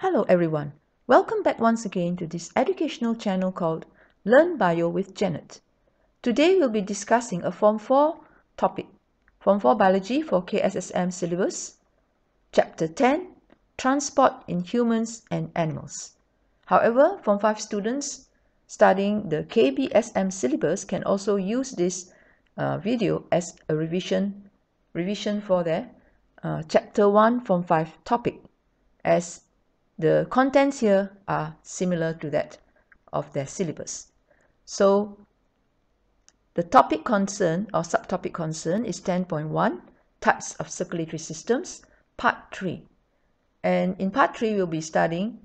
Hello everyone. Welcome back once again to this educational channel called Learn Bio with Janet. Today we'll be discussing a Form 4 topic, Form 4 Biology for KSSM syllabus, Chapter 10, Transport in Humans and Animals. However, Form 5 students studying the KBSM syllabus can also use this uh, video as a revision, revision for their uh, Chapter 1 Form 5 topic as the contents here are similar to that of their syllabus. So the topic concern or subtopic concern is 10.1 types of circulatory systems part 3 and in part 3 we'll be studying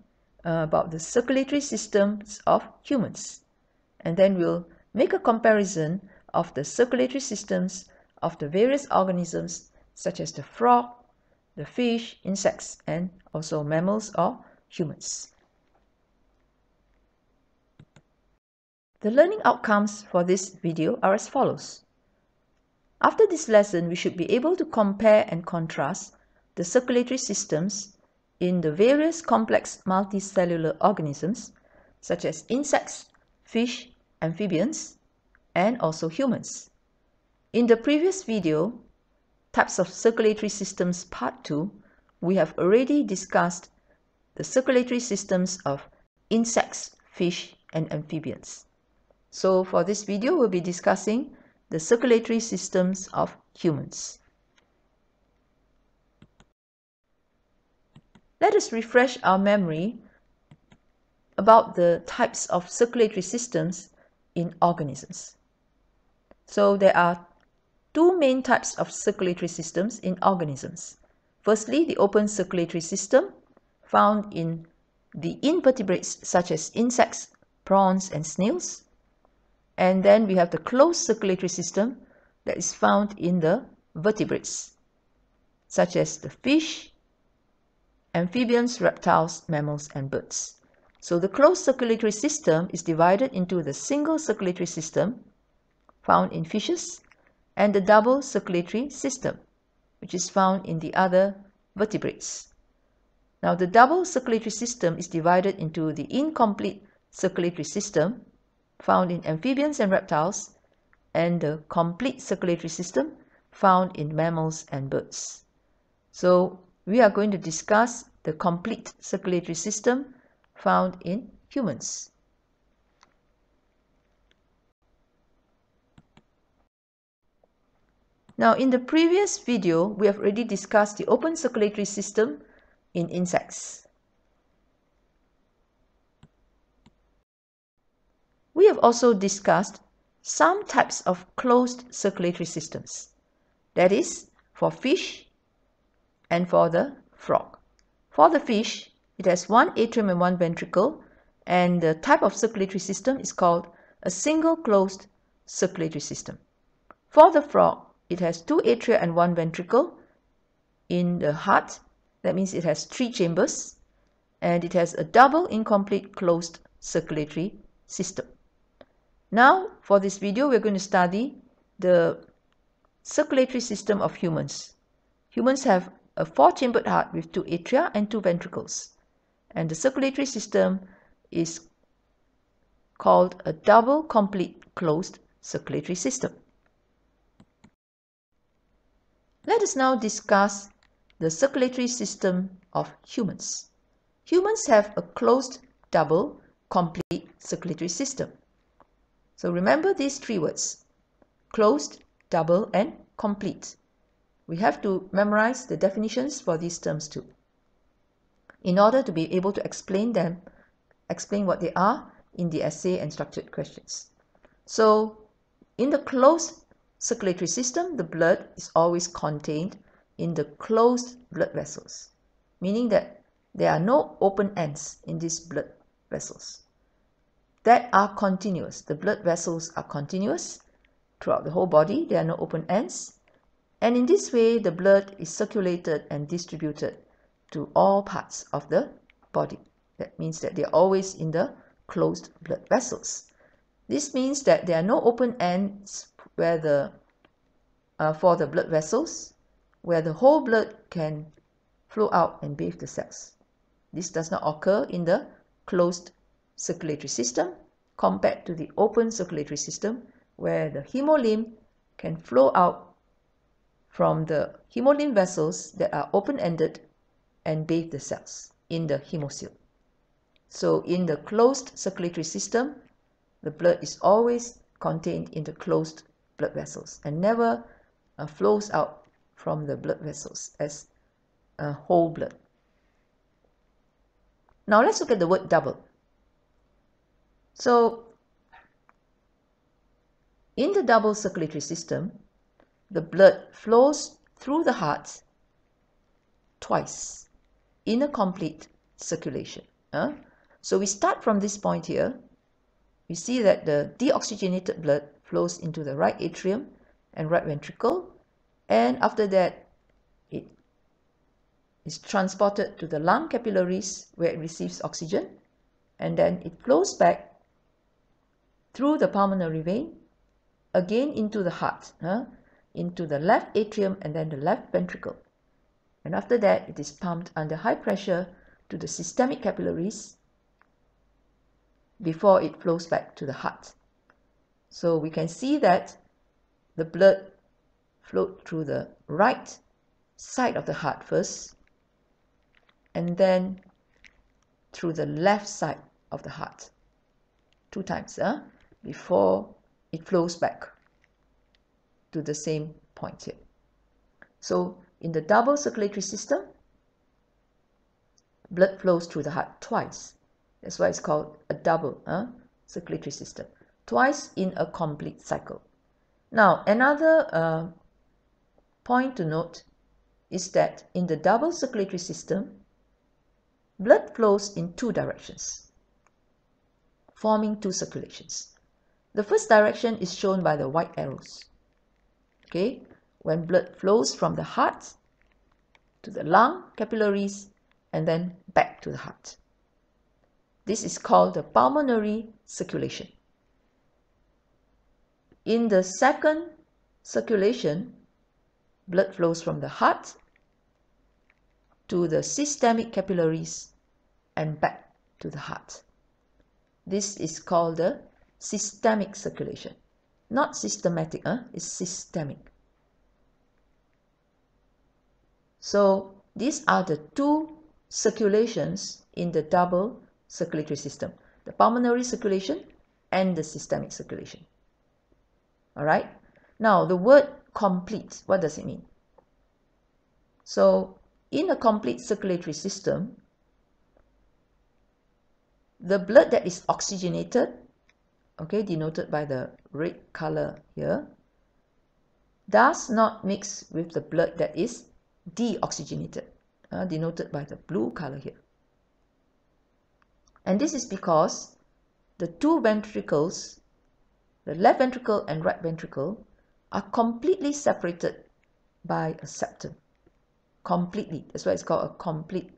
uh, about the circulatory systems of humans and then we'll make a comparison of the circulatory systems of the various organisms such as the frog, the fish, insects, and also mammals or humans. The learning outcomes for this video are as follows. After this lesson, we should be able to compare and contrast the circulatory systems in the various complex multicellular organisms such as insects, fish, amphibians, and also humans. In the previous video, Types of Circulatory Systems Part 2, we have already discussed the circulatory systems of insects, fish, and amphibians. So for this video, we'll be discussing the circulatory systems of humans. Let us refresh our memory about the types of circulatory systems in organisms. So there are two main types of circulatory systems in organisms. Firstly, the open circulatory system found in the invertebrates such as insects, prawns, and snails. And then we have the closed circulatory system that is found in the vertebrates such as the fish, amphibians, reptiles, mammals, and birds. So the closed circulatory system is divided into the single circulatory system found in fishes and the double circulatory system, which is found in the other vertebrates. Now, the double circulatory system is divided into the incomplete circulatory system found in amphibians and reptiles and the complete circulatory system found in mammals and birds. So, we are going to discuss the complete circulatory system found in humans. Now in the previous video, we have already discussed the open circulatory system in insects. We have also discussed some types of closed circulatory systems. That is, for fish and for the frog. For the fish, it has one atrium and one ventricle, and the type of circulatory system is called a single closed circulatory system. For the frog, it has two atria and one ventricle in the heart. That means it has three chambers and it has a double incomplete closed circulatory system. Now, for this video, we're going to study the circulatory system of humans. Humans have a four-chambered heart with two atria and two ventricles. And the circulatory system is called a double complete closed circulatory system. Let us now discuss the circulatory system of humans. Humans have a closed, double, complete circulatory system. So remember these three words, closed, double, and complete. We have to memorize the definitions for these terms too. In order to be able to explain them, explain what they are in the essay and structured questions. So in the closed circulatory system, the blood is always contained in the closed blood vessels, meaning that there are no open ends in these blood vessels that are continuous. The blood vessels are continuous throughout the whole body. There are no open ends. And in this way, the blood is circulated and distributed to all parts of the body. That means that they are always in the closed blood vessels. This means that there are no open ends where the uh, for the blood vessels where the whole blood can flow out and bathe the cells. This does not occur in the closed circulatory system compared to the open circulatory system where the hemolymph can flow out from the hemolymph vessels that are open-ended and bathe the cells in the hemocoel. So in the closed circulatory system, the blood is always contained in the closed blood vessels and never uh, flows out from the blood vessels as a whole blood. Now let's look at the word double. So in the double circulatory system, the blood flows through the heart twice in a complete circulation. Uh? So we start from this point here. We see that the deoxygenated blood flows into the right atrium and right ventricle. And after that, it is transported to the lung capillaries where it receives oxygen. And then it flows back through the pulmonary vein, again into the heart, huh? into the left atrium and then the left ventricle. And after that, it is pumped under high pressure to the systemic capillaries before it flows back to the heart. So we can see that the blood flowed through the right side of the heart first and then through the left side of the heart two times uh, before it flows back to the same point here. So in the double circulatory system, blood flows through the heart twice. That's why it's called a double uh, circulatory system. Twice in a complete cycle. Now, another uh, point to note is that in the double circulatory system, blood flows in two directions, forming two circulations. The first direction is shown by the white arrows. Okay, when blood flows from the heart to the lung capillaries and then back to the heart. This is called the pulmonary circulation. In the second circulation, blood flows from the heart to the systemic capillaries and back to the heart. This is called the systemic circulation. Not systematic, huh? it's systemic. So these are the two circulations in the double circulatory system, the pulmonary circulation and the systemic circulation. All right. Now the word complete, what does it mean? So in a complete circulatory system, the blood that is oxygenated, okay, denoted by the red color here, does not mix with the blood that is deoxygenated, uh, denoted by the blue color here. And this is because the two ventricles, the left ventricle and right ventricle, are completely separated by a septum. Completely. That's why it's called a complete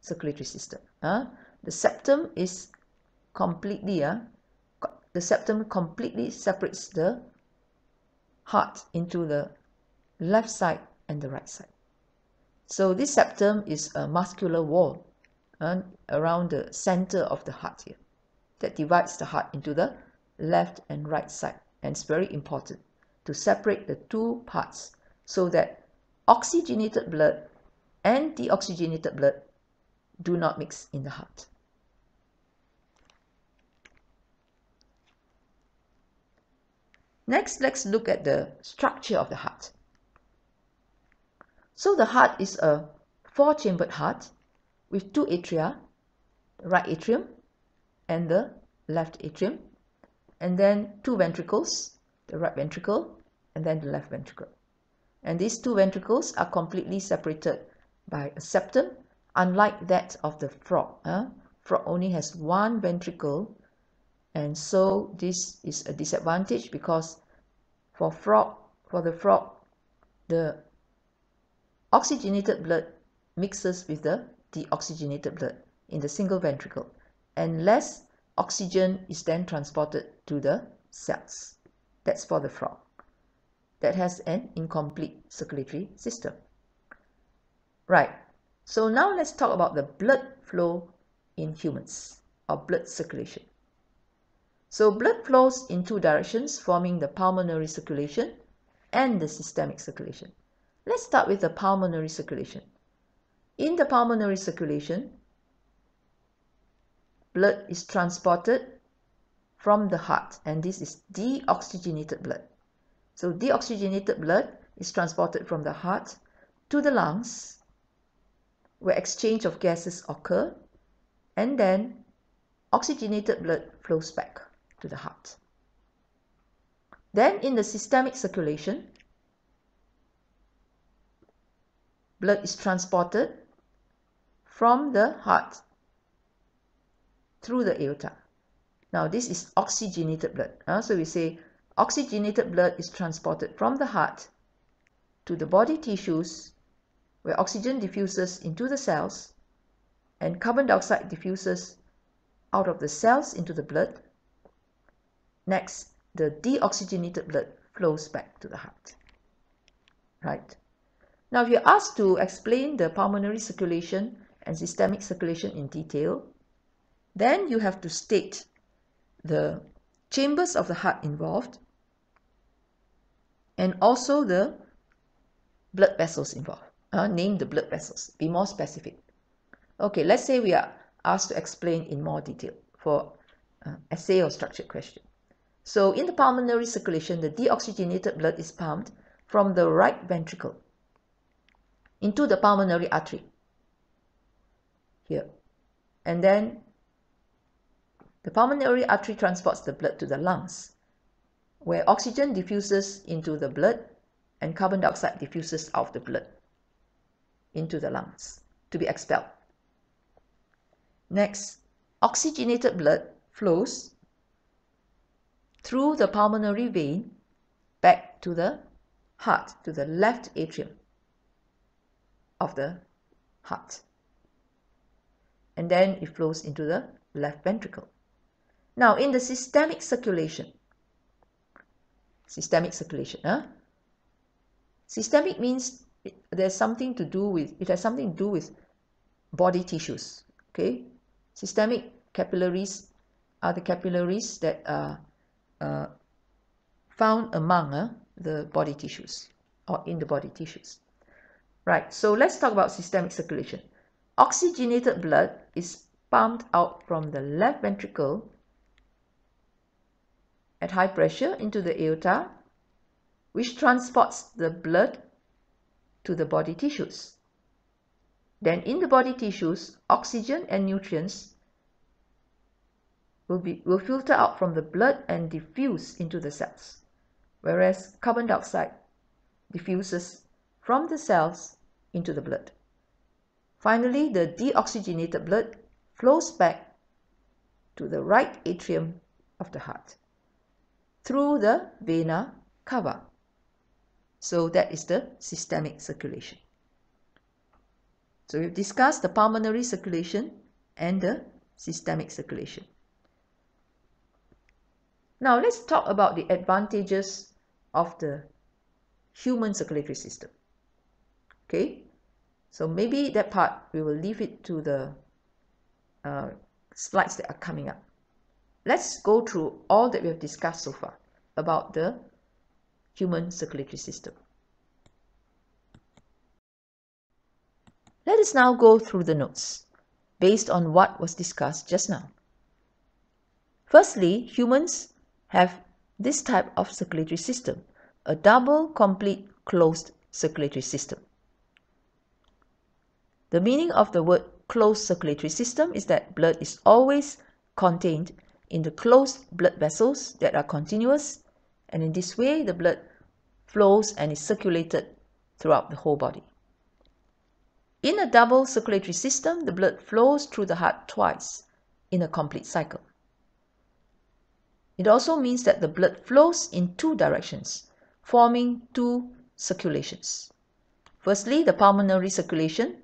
circulatory system. Uh, the septum is completely, uh, the septum completely separates the heart into the left side and the right side. So this septum is a muscular wall uh, around the center of the heart here that divides the heart into the left and right side and it's very important to separate the two parts so that oxygenated blood and deoxygenated blood do not mix in the heart. Next, let's look at the structure of the heart. So the heart is a four-chambered heart with two atria, the right atrium and the left atrium, and then two ventricles, the right ventricle and then the left ventricle. And these two ventricles are completely separated by a septum, unlike that of the frog. Frog only has one ventricle, and so this is a disadvantage because for frog, for the frog, the oxygenated blood mixes with the deoxygenated blood in the single ventricle and less oxygen is then transported to the cells. That's for the frog that has an incomplete circulatory system. Right, So now let's talk about the blood flow in humans or blood circulation. So blood flows in two directions forming the pulmonary circulation and the systemic circulation. Let's start with the pulmonary circulation. In the pulmonary circulation, blood is transported from the heart and this is deoxygenated blood. So deoxygenated blood is transported from the heart to the lungs where exchange of gases occur and then oxygenated blood flows back to the heart. Then in the systemic circulation, blood is transported from the heart through the aorta. Now this is oxygenated blood. Uh, so we say oxygenated blood is transported from the heart to the body tissues where oxygen diffuses into the cells and carbon dioxide diffuses out of the cells into the blood. Next, the deoxygenated blood flows back to the heart. Right? Now, if you're asked to explain the pulmonary circulation and systemic circulation in detail, then you have to state the chambers of the heart involved and also the blood vessels involved. Uh, name the blood vessels. Be more specific. Okay, let's say we are asked to explain in more detail for uh, essay or structured question. So in the pulmonary circulation, the deoxygenated blood is pumped from the right ventricle into the pulmonary artery here. And then the pulmonary artery transports the blood to the lungs, where oxygen diffuses into the blood and carbon dioxide diffuses out of the blood into the lungs to be expelled. Next, oxygenated blood flows through the pulmonary vein back to the heart, to the left atrium of the heart. And then it flows into the left ventricle. Now, in the systemic circulation, systemic circulation, huh? Systemic means there's something to do with, it has something to do with body tissues, okay? Systemic capillaries are the capillaries that are uh, found among uh, the body tissues or in the body tissues. Right, so let's talk about systemic circulation. Oxygenated blood is pumped out from the left ventricle at high pressure into the aorta, which transports the blood to the body tissues. Then in the body tissues, oxygen and nutrients will, be, will filter out from the blood and diffuse into the cells, whereas carbon dioxide diffuses from the cells into the blood. Finally, the deoxygenated blood flows back to the right atrium of the heart through the vena cava. So that is the systemic circulation. So we've discussed the pulmonary circulation and the systemic circulation. Now let's talk about the advantages of the human circulatory system. Okay, so maybe that part we will leave it to the uh, slides that are coming up. Let's go through all that we have discussed so far about the human circulatory system. Let us now go through the notes based on what was discussed just now. Firstly, humans have this type of circulatory system, a double complete closed circulatory system. The meaning of the word closed circulatory system is that blood is always contained in the closed blood vessels that are continuous and in this way the blood flows and is circulated throughout the whole body. In a double circulatory system, the blood flows through the heart twice in a complete cycle. It also means that the blood flows in two directions, forming two circulations. Firstly, the pulmonary circulation,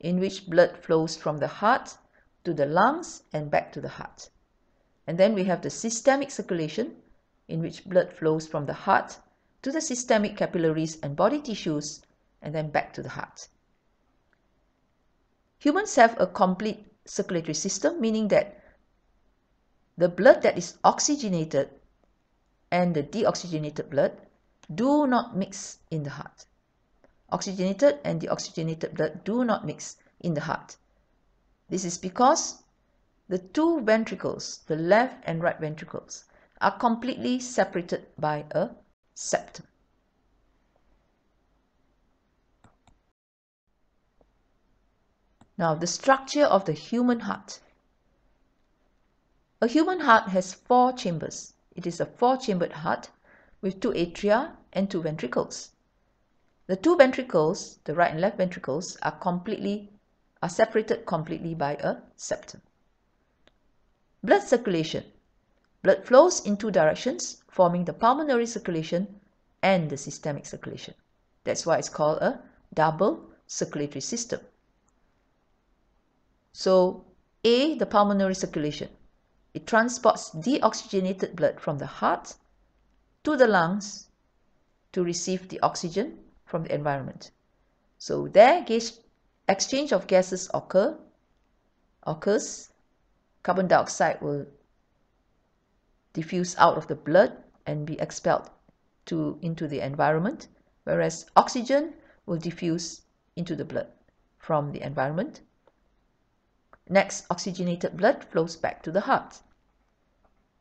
in which blood flows from the heart to the lungs and back to the heart. And then we have the systemic circulation, in which blood flows from the heart to the systemic capillaries and body tissues and then back to the heart. Humans have a complete circulatory system, meaning that the blood that is oxygenated and the deoxygenated blood do not mix in the heart. Oxygenated and deoxygenated blood do not mix in the heart. This is because the two ventricles, the left and right ventricles, are completely separated by a septum. Now, the structure of the human heart. A human heart has four chambers. It is a four-chambered heart with two atria and two ventricles. The two ventricles, the right and left ventricles, are completely are separated completely by a septum. Blood circulation. Blood flows in two directions, forming the pulmonary circulation and the systemic circulation. That's why it's called a double circulatory system. So A, the pulmonary circulation. It transports deoxygenated blood from the heart to the lungs to receive the oxygen from the environment. So there exchange of gases occur, occurs. Carbon dioxide will diffuse out of the blood and be expelled to into the environment, whereas oxygen will diffuse into the blood from the environment. Next, oxygenated blood flows back to the heart.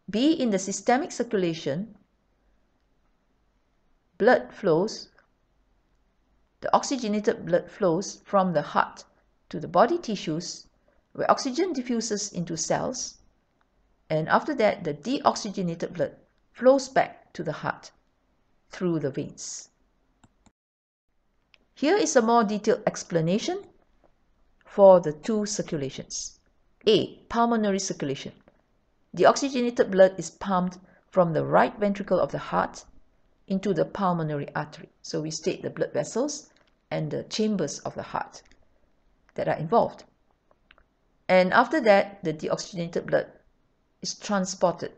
B. In the systemic circulation, blood flows, the oxygenated blood flows from the heart to the body tissues where oxygen diffuses into cells and after that the deoxygenated blood flows back to the heart through the veins. Here is a more detailed explanation for the two circulations. A. Pulmonary circulation. The oxygenated blood is pumped from the right ventricle of the heart into the pulmonary artery. So we state the blood vessels and the chambers of the heart that are involved. And after that, the deoxygenated blood is transported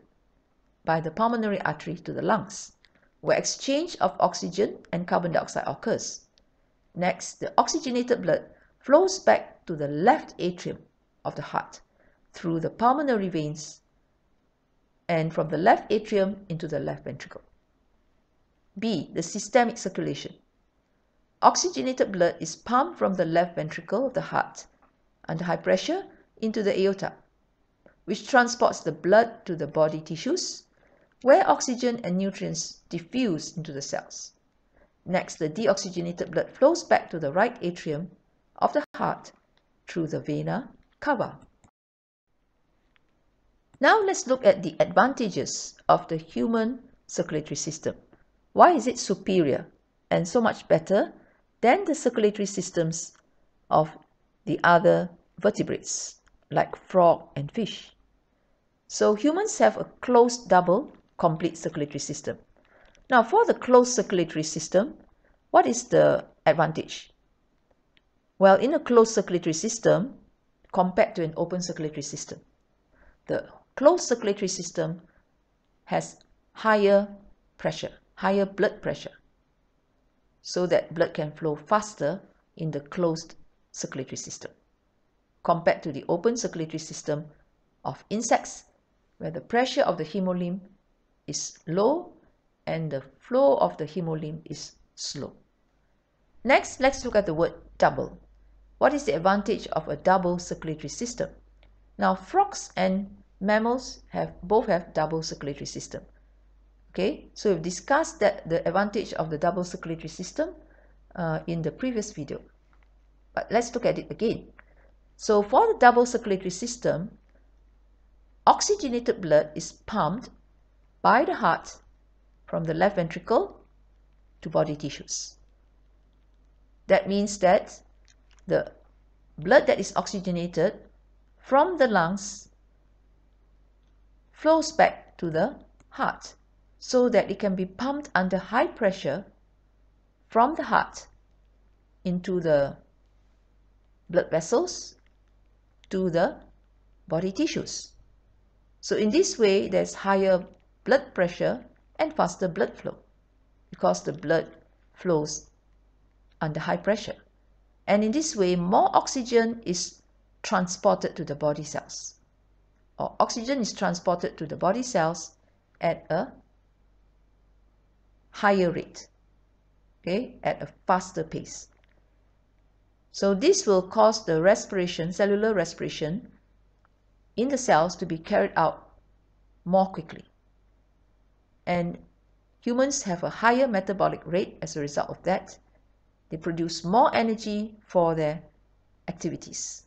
by the pulmonary artery to the lungs, where exchange of oxygen and carbon dioxide occurs. Next, the oxygenated blood flows back to the left atrium of the heart through the pulmonary veins and from the left atrium into the left ventricle. B. The systemic circulation. Oxygenated blood is pumped from the left ventricle of the heart under high pressure into the aorta, which transports the blood to the body tissues where oxygen and nutrients diffuse into the cells. Next, the deoxygenated blood flows back to the right atrium of the heart through the vena cava. Now let's look at the advantages of the human circulatory system. Why is it superior and so much better than the circulatory systems of the other vertebrates like frog and fish? So humans have a closed double complete circulatory system. Now for the closed circulatory system, what is the advantage? Well, in a closed circulatory system, compared to an open circulatory system, the closed circulatory system has higher pressure, higher blood pressure, so that blood can flow faster in the closed circulatory system, compared to the open circulatory system of insects, where the pressure of the hemolymph is low and the flow of the hemolymph is slow. Next, let's look at the word double. What is the advantage of a double circulatory system? Now, frogs and mammals have both have double circulatory system. Okay, so we've discussed that the advantage of the double circulatory system uh, in the previous video. But let's look at it again. So for the double circulatory system, oxygenated blood is pumped by the heart from the left ventricle to body tissues. That means that the blood that is oxygenated from the lungs flows back to the heart so that it can be pumped under high pressure from the heart into the blood vessels to the body tissues. So in this way, there's higher blood pressure and faster blood flow because the blood flows under high pressure. And in this way, more oxygen is transported to the body cells. Or oxygen is transported to the body cells at a higher rate, okay, at a faster pace. So this will cause the respiration, cellular respiration, in the cells to be carried out more quickly. And humans have a higher metabolic rate as a result of that. They produce more energy for their activities.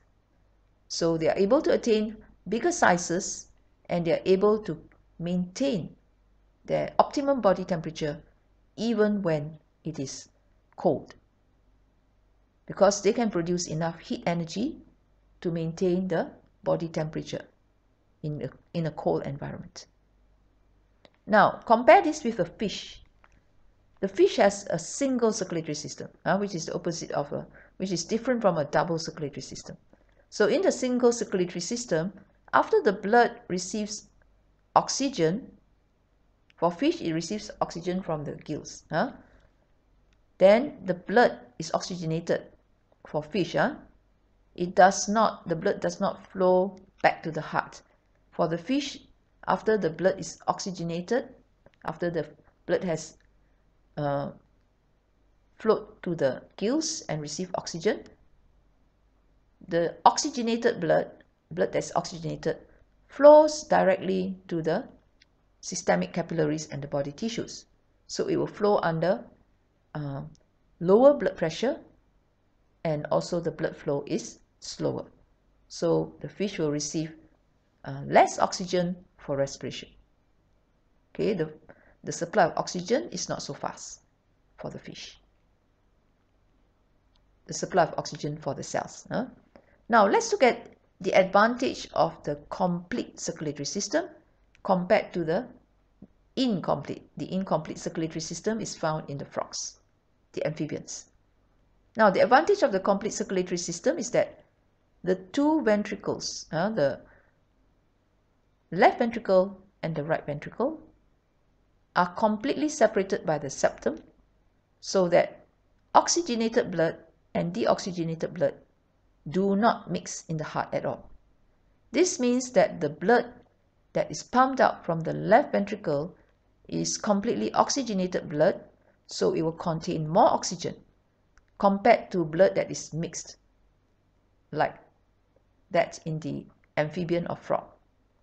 So they are able to attain bigger sizes and they are able to maintain their optimum body temperature even when it is cold because they can produce enough heat energy to maintain the body temperature in a, in a cold environment. Now, compare this with a fish. The fish has a single circulatory system, uh, which is the opposite of a, which is different from a double circulatory system. So in the single circulatory system, after the blood receives oxygen, for fish, it receives oxygen from the gills. Huh? Then the blood is oxygenated for fish. Huh? It does not, the blood does not flow back to the heart. For the fish, after the blood is oxygenated, after the blood has uh, flowed to the gills and receive oxygen, the oxygenated blood, blood that's oxygenated, flows directly to the systemic capillaries and the body tissues. So it will flow under uh, lower blood pressure and also the blood flow is slower. So the fish will receive uh, less oxygen for respiration. Okay, the, the supply of oxygen is not so fast for the fish. The supply of oxygen for the cells. Huh? Now let's look at the advantage of the complete circulatory system compared to the incomplete. The incomplete circulatory system is found in the frogs, the amphibians. Now, the advantage of the complete circulatory system is that the two ventricles, uh, the left ventricle and the right ventricle, are completely separated by the septum so that oxygenated blood and deoxygenated blood do not mix in the heart at all. This means that the blood that is pumped out from the left ventricle is completely oxygenated blood, so it will contain more oxygen compared to blood that is mixed, like that in the amphibian or frog.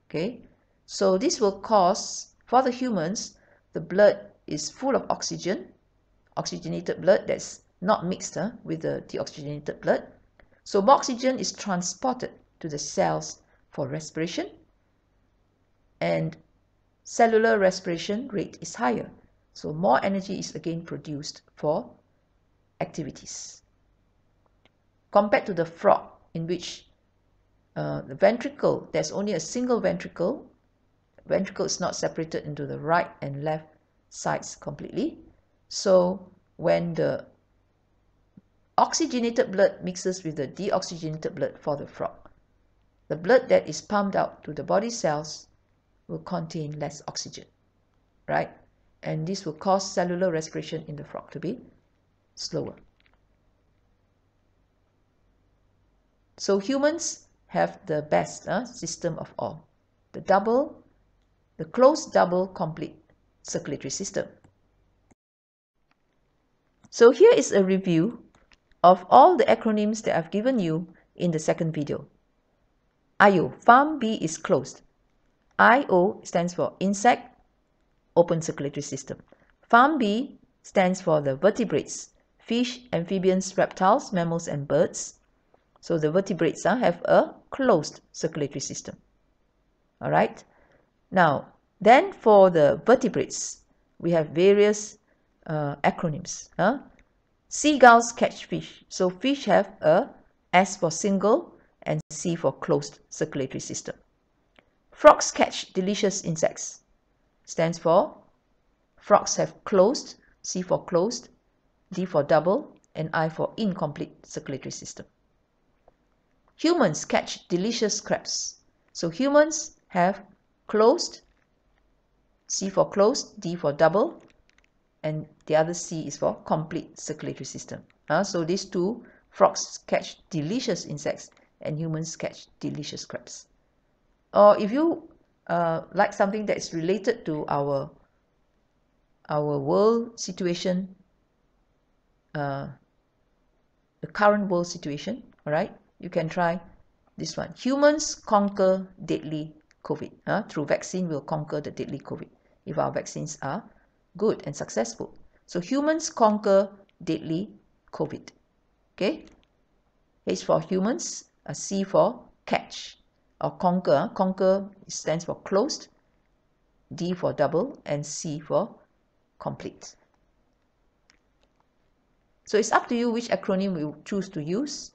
Okay, so this will cause, for the humans, the blood is full of oxygen, oxygenated blood that's not mixed uh, with the deoxygenated blood. So oxygen is transported to the cells for respiration and cellular respiration rate is higher. So more energy is again produced for activities. Compared to the frog in which uh, the ventricle, there's only a single ventricle. Ventricle is not separated into the right and left sides completely. So when the oxygenated blood mixes with the deoxygenated blood for the frog. The blood that is pumped out to the body cells will contain less oxygen, right? And this will cause cellular respiration in the frog to be slower. So humans have the best uh, system of all, the double, the closed double complete circulatory system. So here is a review of all the acronyms that I've given you in the second video. IO, Farm B is closed. IO stands for insect, open circulatory system. Farm B stands for the vertebrates, fish, amphibians, reptiles, mammals, and birds. So the vertebrates uh, have a closed circulatory system. All right. Now, then for the vertebrates, we have various uh, acronyms. Huh? Seagulls catch fish. So fish have a S for single and C for closed circulatory system. Frogs catch delicious insects. Stands for frogs have closed, C for closed, D for double, and I for incomplete circulatory system. Humans catch delicious crabs. So humans have closed, C for closed, D for double, and the other C is for complete circulatory system. Uh, so these two frogs catch delicious insects and humans catch delicious crabs. Or if you uh, like something that is related to our our world situation, uh, the current world situation, all right, you can try this one. Humans conquer deadly COVID. Uh, through vaccine, we'll conquer the deadly COVID if our vaccines are good and successful. So humans conquer deadly COVID. Okay? H for humans, a C for catch or conquer. Conquer stands for closed, D for double, and C for complete. So it's up to you which acronym you choose to use.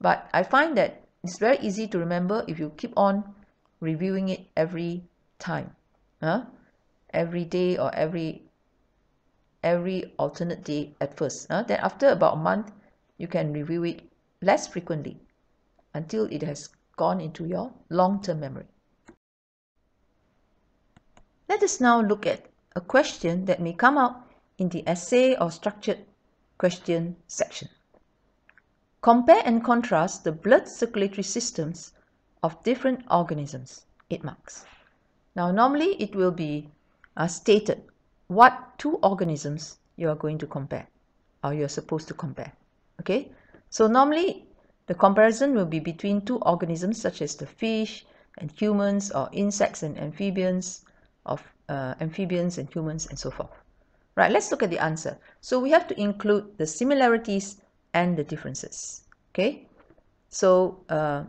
But I find that it's very easy to remember if you keep on reviewing it every time. Huh? Every day or every every alternate day at first. Huh? Then after about a month, you can review it less frequently until it has gone into your long-term memory. Let us now look at a question that may come out in the essay or structured question section. Compare and contrast the blood circulatory systems of different organisms, it marks. Now normally it will be uh, stated what two organisms you are going to compare or you're supposed to compare. Okay, so normally the comparison will be between two organisms such as the fish and humans or insects and amphibians of uh, amphibians and humans and so forth. Right, let's look at the answer. So we have to include the similarities and the differences. Okay, so uh,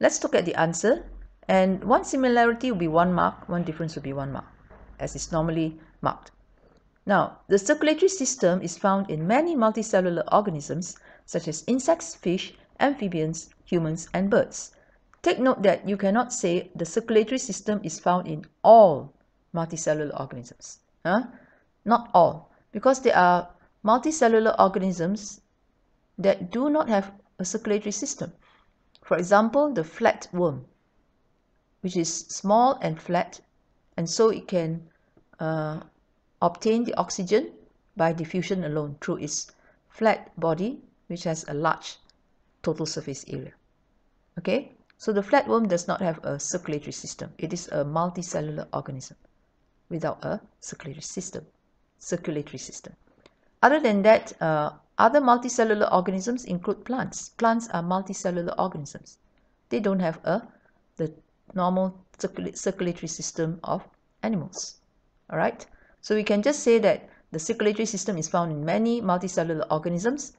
let's look at the answer. And one similarity will be one mark, one difference will be one mark, as is normally marked. Now, the circulatory system is found in many multicellular organisms such as insects, fish, amphibians, humans, and birds. Take note that you cannot say the circulatory system is found in all multicellular organisms. Huh? Not all, because there are multicellular organisms that do not have a circulatory system. For example, the flatworm, which is small and flat, and so it can uh, obtain the oxygen by diffusion alone through its flat body, which has a large total surface area. Okay, so the flatworm does not have a circulatory system. It is a multicellular organism without a circulatory system. Circulatory system. Other than that, uh, other multicellular organisms include plants. Plants are multicellular organisms. They don't have a the normal circulatory system of animals. All right. So we can just say that the circulatory system is found in many multicellular organisms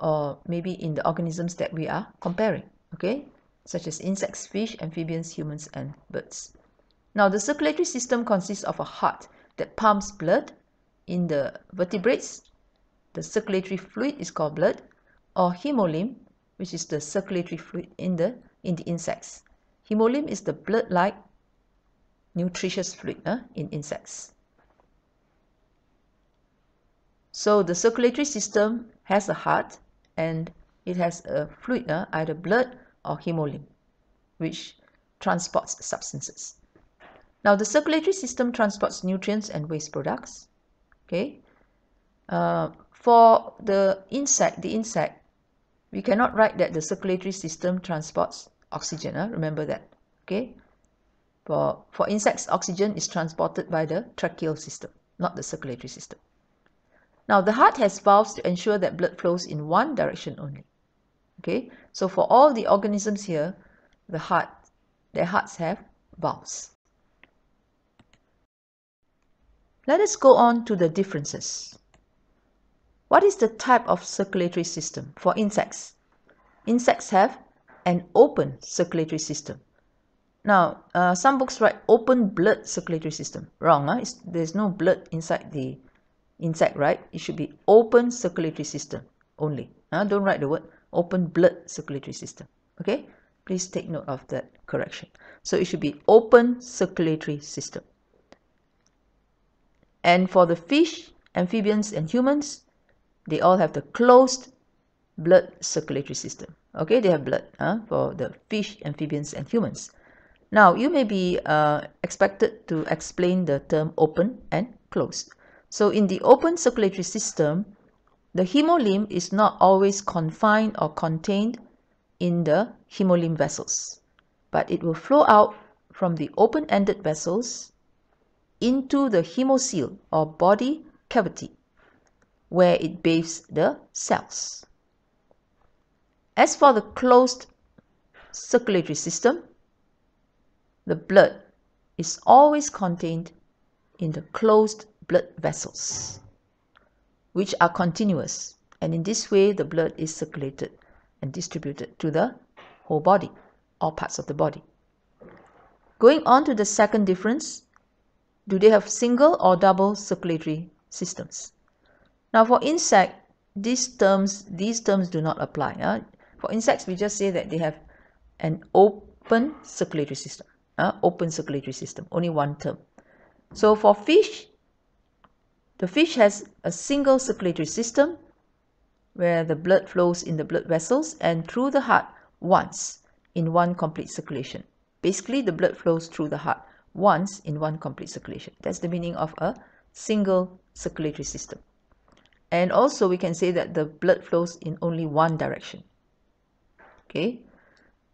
or maybe in the organisms that we are comparing, okay, such as insects, fish, amphibians, humans, and birds. Now, the circulatory system consists of a heart that pumps blood in the vertebrates. The circulatory fluid is called blood, or hemolymph, which is the circulatory fluid in the in the insects. Hemolymph is the blood-like nutritious fluid uh, in insects. So the circulatory system has a heart and it has a fluid, uh, either blood or hemolymph, which transports substances. Now the circulatory system transports nutrients and waste products. Okay. Uh, for the insect, the insect, we cannot write that the circulatory system transports oxygen. Uh, remember that. Okay. For, for insects, oxygen is transported by the tracheal system, not the circulatory system. Now the heart has valves to ensure that blood flows in one direction only. Okay, so for all the organisms here, the heart, their hearts have valves. Let us go on to the differences. What is the type of circulatory system for insects? Insects have an open circulatory system. Now, uh, some books write open blood circulatory system. Wrong, huh? there's no blood inside the insect, right? It should be open circulatory system only. Uh, don't write the word open blood circulatory system. Okay? Please take note of that correction. So it should be open circulatory system. And for the fish, amphibians, and humans, they all have the closed blood circulatory system. Okay, they have blood uh, for the fish, amphibians, and humans. Now, you may be uh, expected to explain the term open and closed. So in the open circulatory system, the hemolymph is not always confined or contained in the hemolymph vessels, but it will flow out from the open-ended vessels into the hemocoel or body cavity where it bathes the cells. As for the closed circulatory system, the blood is always contained in the closed blood vessels, which are continuous, and in this way the blood is circulated and distributed to the whole body, all parts of the body. Going on to the second difference, do they have single or double circulatory systems? Now for insect, these terms, these terms do not apply. Uh. For insects, we just say that they have an open circulatory system. Uh, open circulatory system, only one term. So for fish, the fish has a single circulatory system where the blood flows in the blood vessels and through the heart once in one complete circulation. Basically, the blood flows through the heart once in one complete circulation. That's the meaning of a single circulatory system. And also we can say that the blood flows in only one direction. Okay.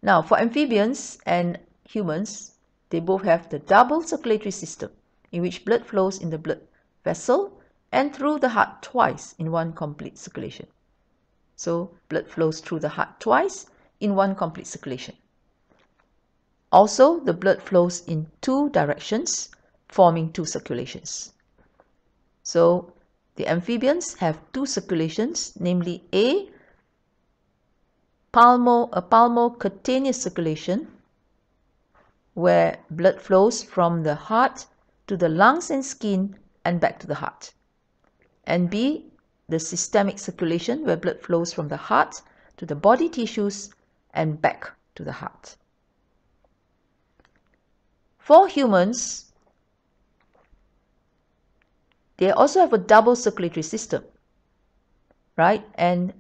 Now for amphibians and humans, they both have the double circulatory system in which blood flows in the blood vessel and through the heart twice in one complete circulation. So blood flows through the heart twice in one complete circulation. Also, the blood flows in two directions, forming two circulations. So the amphibians have two circulations, namely A, palmo, a pulmocutaneous circulation, where blood flows from the heart to the lungs and skin and back to the heart. And B, the systemic circulation, where blood flows from the heart to the body tissues and back to the heart. For humans, they also have a double circulatory system, right? And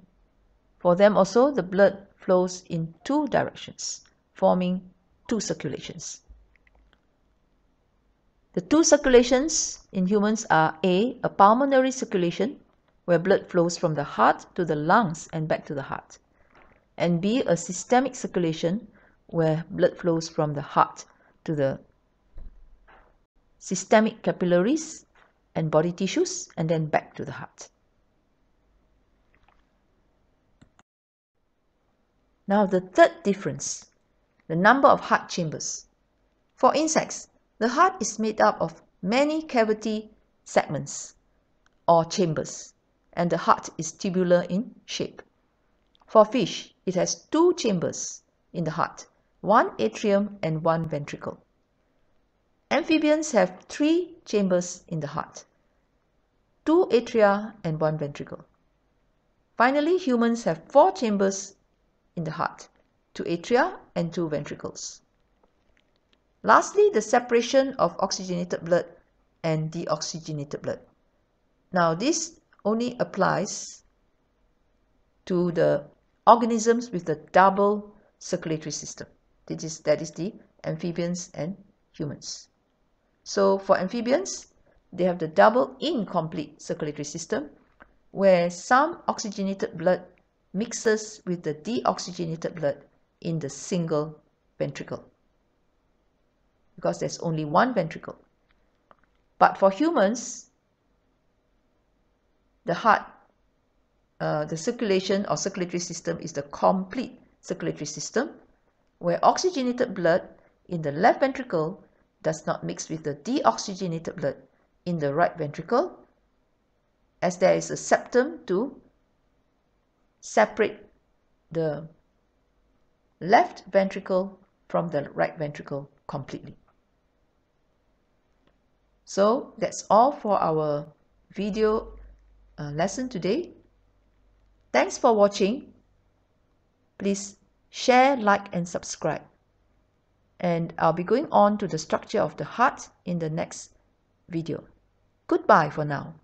for them also, the blood flows in two directions, forming two circulations. The two circulations in humans are A, a pulmonary circulation, where blood flows from the heart to the lungs and back to the heart, and B, a systemic circulation, where blood flows from the heart to the systemic capillaries and body tissues and then back to the heart. Now the third difference, the number of heart chambers. For insects, the heart is made up of many cavity segments or chambers and the heart is tubular in shape. For fish, it has two chambers in the heart, one atrium and one ventricle. Amphibians have three chambers in the heart, two atria and one ventricle. Finally, humans have four chambers in the heart, two atria and two ventricles. Lastly, the separation of oxygenated blood and deoxygenated blood. Now, this only applies to the organisms with the double circulatory system. This is, that is the amphibians and humans. So for amphibians, they have the double incomplete circulatory system where some oxygenated blood mixes with the deoxygenated blood in the single ventricle because there's only one ventricle. But for humans, the heart, uh, the circulation or circulatory system is the complete circulatory system where oxygenated blood in the left ventricle does not mix with the deoxygenated blood in the right ventricle as there is a septum to separate the left ventricle from the right ventricle completely. So that's all for our video uh, lesson today. Thanks for watching. Please share, like and subscribe and I'll be going on to the structure of the heart in the next video. Goodbye for now.